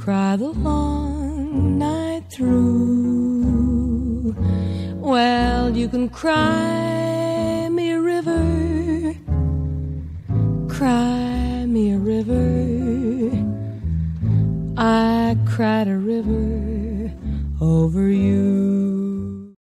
cry the long night through. Well, you can cry me a river, cry me a river. I cried a river over you.